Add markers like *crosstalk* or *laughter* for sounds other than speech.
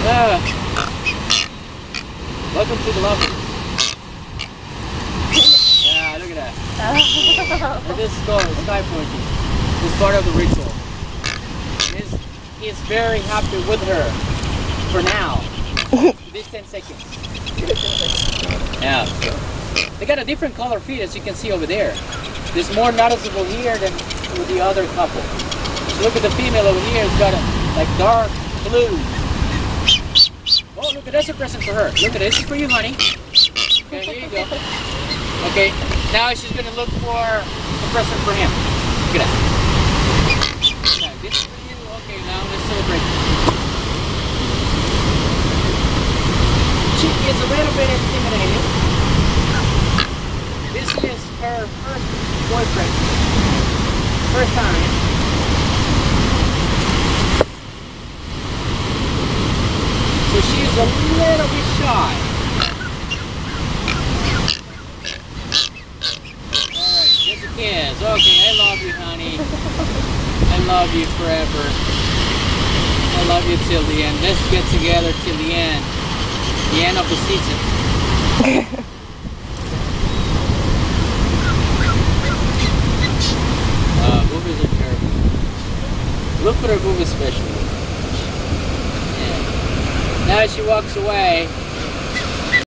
Ah. Welcome to the lobby. Yeah, look at that. *laughs* And this is called sky pointing. Is part of the ritual. He's, he's very happy with her for now. *laughs* This 10 seconds. Yeah. They got a different color feet as you can see over there. There's more noticeable here than with the other couple. Look at the female over here. It's got a like dark blue. That's a present for her. Look at this is for you, honey. Okay, here you go. Okay, now she's gonna look for a present for him. Look at that. This is for you. Okay, now let's celebrate. She is a little bit intimidated. This is her first boyfriend. First time. So she's a little bit shy. Alright, a kiss. Okay, I love you, honey. I love you forever. I love you till the end. Let's get together till the end. The end of the season. *laughs* Uh, boobies are terrible. Look at her boobies especially. Now she walks away.